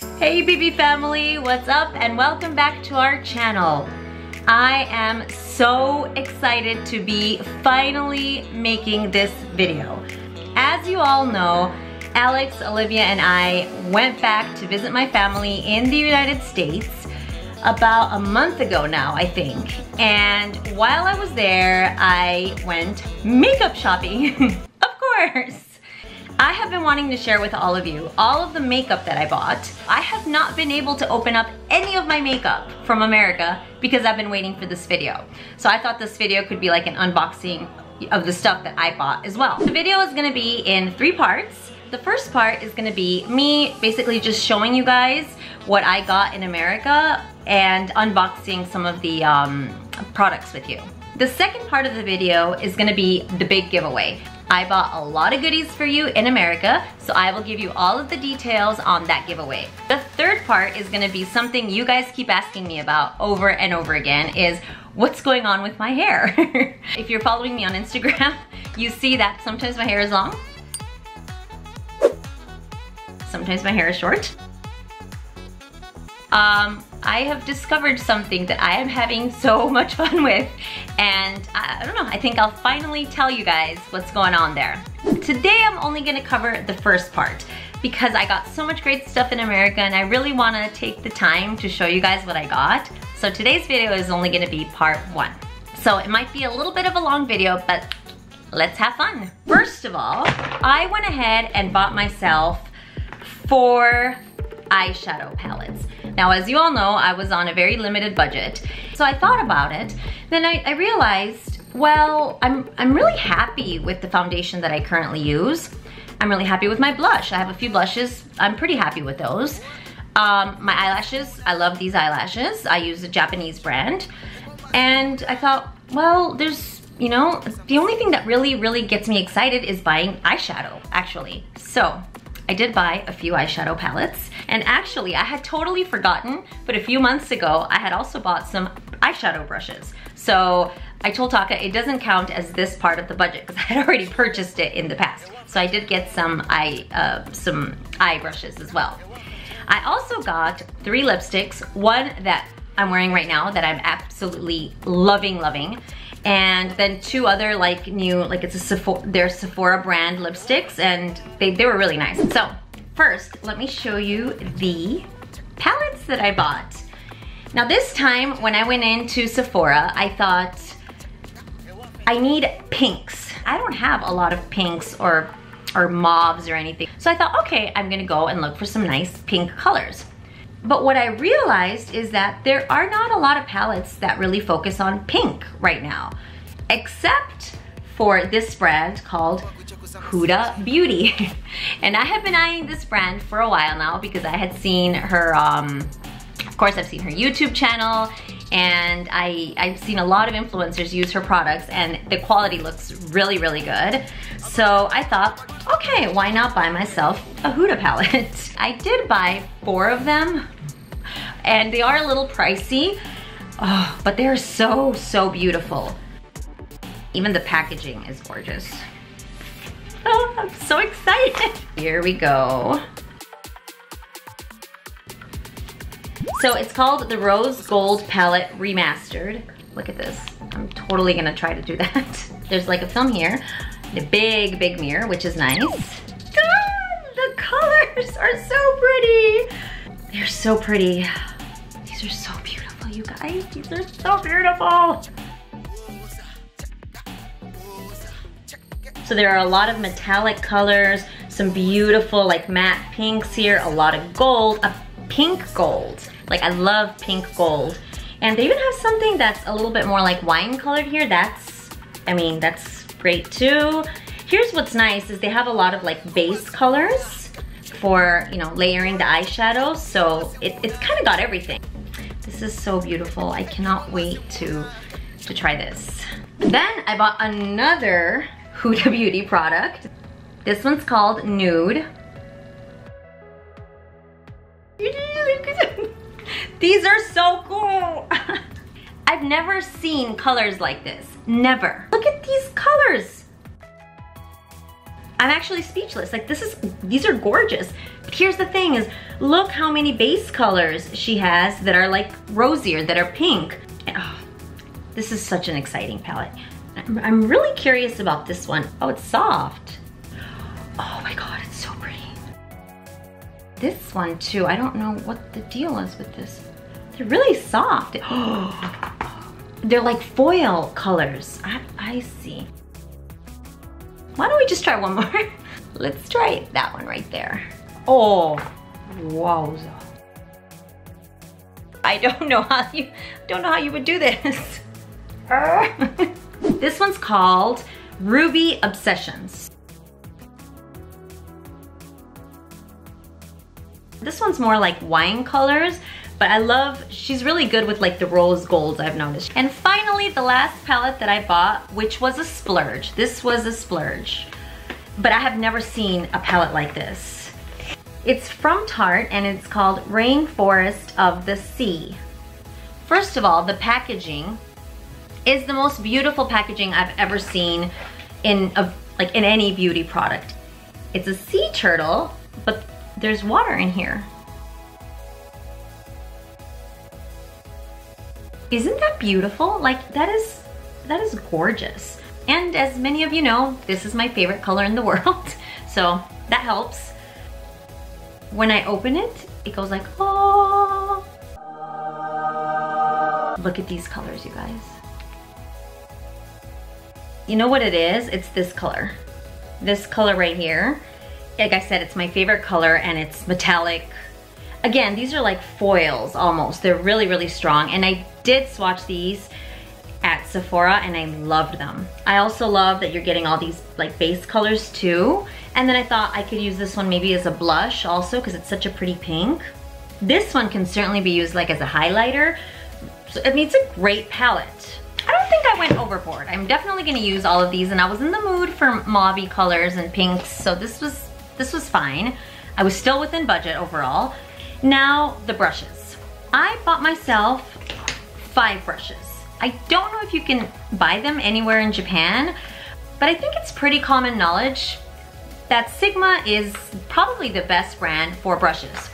Hey BB family, what's up and welcome back to our channel. I am so excited to be finally making this video. As you all know, Alex, Olivia, and I went back to visit my family in the United States about a month ago now, I think. And while I was there, I went makeup shopping, of course. I have been wanting to share with all of you all of the makeup that I bought. I have not been able to open up any of my makeup from America because I've been waiting for this video. So I thought this video could be like an unboxing of the stuff that I bought as well. The video is gonna be in three parts. The first part is gonna be me basically just showing you guys what I got in America and unboxing some of the um, products with you. The second part of the video is gonna be the big giveaway. I bought a lot of goodies for you in America, so I will give you all of the details on that giveaway. The third part is gonna be something you guys keep asking me about over and over again is what's going on with my hair? if you're following me on Instagram, you see that sometimes my hair is long, sometimes my hair is short. Um, I have discovered something that I am having so much fun with and I, I, don't know, I think I'll finally tell you guys what's going on there. Today I'm only gonna cover the first part because I got so much great stuff in America and I really wanna take the time to show you guys what I got. So today's video is only gonna be part one. So it might be a little bit of a long video, but let's have fun. First of all, I went ahead and bought myself four eyeshadow palettes. Now, as you all know, I was on a very limited budget. So I thought about it. Then I, I realized, well, I'm, I'm really happy with the foundation that I currently use. I'm really happy with my blush. I have a few blushes. I'm pretty happy with those. Um, my eyelashes, I love these eyelashes. I use a Japanese brand. And I thought, well, there's, you know, the only thing that really, really gets me excited is buying eyeshadow, actually. So I did buy a few eyeshadow palettes. And actually, I had totally forgotten, but a few months ago, I had also bought some eyeshadow brushes. So I told Taka it doesn't count as this part of the budget because I had already purchased it in the past. So I did get some eye, uh, some eye brushes as well. I also got three lipsticks, one that I'm wearing right now that I'm absolutely loving, loving and then two other like new, like it's a Sephora, their Sephora brand lipsticks and they, they were really nice. So first, let me show you the palettes that I bought. Now this time when I went into Sephora, I thought I need pinks. I don't have a lot of pinks or or mauves or anything. So I thought, okay, I'm gonna go and look for some nice pink colors. But what I realized is that there are not a lot of palettes that really focus on pink right now, except for this brand called Huda Beauty. and I have been eyeing this brand for a while now because I had seen her, um, of course I've seen her YouTube channel and I, I've seen a lot of influencers use her products and the quality looks really, really good. So I thought, okay, why not buy myself a Huda palette? I did buy four of them and they are a little pricey, oh, but they're so, so beautiful. Even the packaging is gorgeous. Oh, I'm so excited. Here we go. So it's called the Rose Gold Palette Remastered. Look at this. I'm totally gonna try to do that. There's like a film here, the big, big mirror, which is nice. The colors are so pretty. They're so pretty. These are so beautiful, you guys. These are so beautiful. So there are a lot of metallic colors, some beautiful like matte pinks here, a lot of gold, a pink gold. Like I love pink gold. And they even have something that's a little bit more like wine colored here. That's, I mean, that's great too. Here's what's nice is they have a lot of like base colors for, you know, layering the eyeshadow. So it, it's kind of got everything. This is so beautiful. I cannot wait to, to try this. Then I bought another Huda Beauty product. This one's called Nude. These are so cool. I've never seen colors like this, never. Look at these colors. I'm actually speechless. Like this is, these are gorgeous. But here's the thing is, look how many base colors she has that are like rosier, that are pink. Oh, this is such an exciting palette. I'm really curious about this one. Oh, it's soft. Oh my God, it's so pretty. This one too, I don't know what the deal is with this. They're really soft. They're like foil colors. I, I see. Why don't we just try one more? Let's try that one right there. Oh, wowza. I don't know how you, don't know how you would do this. this one's called Ruby Obsessions. This one's more like wine colors, but I love, she's really good with like the rose golds I've noticed. And finally, the last palette that I bought, which was a splurge. This was a splurge, but I have never seen a palette like this. It's from Tarte and it's called Rainforest of the Sea. First of all, the packaging is the most beautiful packaging I've ever seen in a, like in any beauty product. It's a sea turtle, but there's water in here. Isn't that beautiful? Like that is, that is gorgeous. And as many of you know, this is my favorite color in the world. So that helps. When I open it, it goes like, oh. Look at these colors, you guys. You know what it is? It's this color. This color right here. Like I said, it's my favorite color and it's metallic. Again, these are like foils almost. They're really, really strong. And I did swatch these at Sephora and I loved them. I also love that you're getting all these like base colors too. And then I thought I could use this one maybe as a blush also because it's such a pretty pink. This one can certainly be used like as a highlighter. So, I mean, it's a great palette. I don't think I went overboard. I'm definitely gonna use all of these and I was in the mood for mauve colors and pinks, so this was, this was fine. I was still within budget overall. Now, the brushes. I bought myself five brushes. I don't know if you can buy them anywhere in Japan, but I think it's pretty common knowledge that Sigma is probably the best brand for brushes.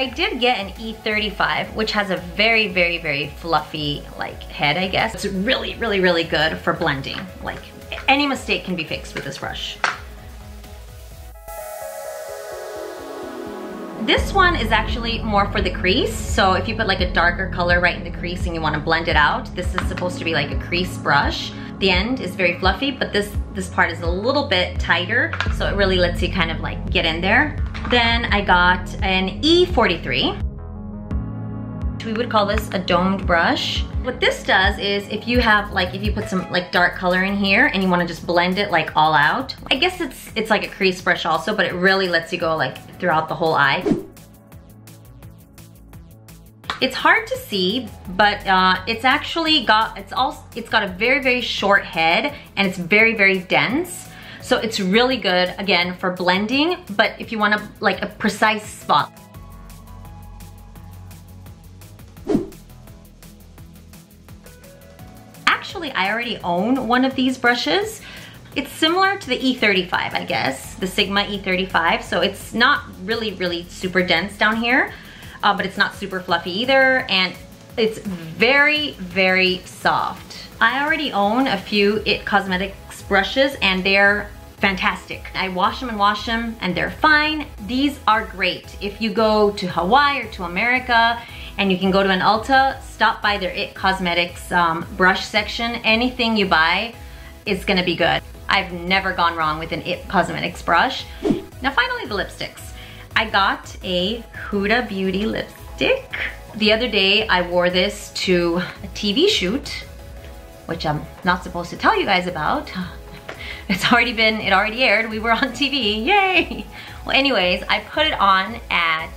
I did get an E35, which has a very, very, very fluffy like head, I guess. It's really, really, really good for blending. Like any mistake can be fixed with this brush. This one is actually more for the crease. So if you put like a darker color right in the crease and you wanna blend it out, this is supposed to be like a crease brush. The end is very fluffy, but this, this part is a little bit tighter. So it really lets you kind of like get in there. Then I got an E43. We would call this a domed brush. What this does is if you have like, if you put some like dark color in here and you wanna just blend it like all out, I guess it's, it's like a crease brush also, but it really lets you go like throughout the whole eye. It's hard to see, but uh, it's actually got, it's all, it's got a very, very short head and it's very, very dense. So it's really good, again, for blending, but if you want to like a precise spot. Actually, I already own one of these brushes. It's similar to the E35, I guess, the Sigma E35. So it's not really, really super dense down here, uh, but it's not super fluffy either. And it's very, very soft. I already own a few IT Cosmetics brushes and they're fantastic. I wash them and wash them and they're fine. These are great. If you go to Hawaii or to America and you can go to an Ulta, stop by their IT Cosmetics um, brush section. Anything you buy is gonna be good. I've never gone wrong with an IT Cosmetics brush. Now finally the lipsticks. I got a Huda Beauty lipstick. The other day I wore this to a TV shoot, which I'm not supposed to tell you guys about. It's already been, it already aired. We were on TV, yay! Well, anyways, I put it on at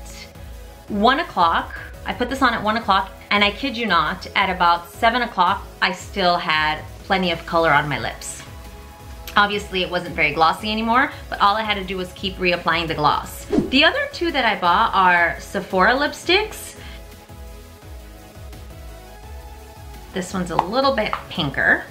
one o'clock. I put this on at one o'clock and I kid you not, at about seven o'clock, I still had plenty of color on my lips. Obviously it wasn't very glossy anymore, but all I had to do was keep reapplying the gloss. The other two that I bought are Sephora lipsticks. This one's a little bit pinker.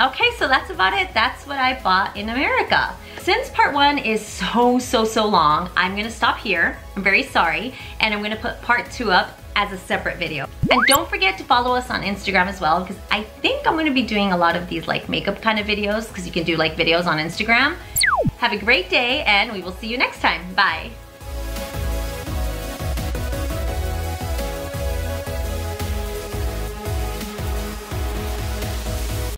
Okay, so that's about it. That's what I bought in America. Since part one is so, so, so long, I'm gonna stop here. I'm very sorry. And I'm gonna put part two up as a separate video. And don't forget to follow us on Instagram as well because I think I'm gonna be doing a lot of these like makeup kind of videos because you can do like videos on Instagram. Have a great day and we will see you next time. Bye.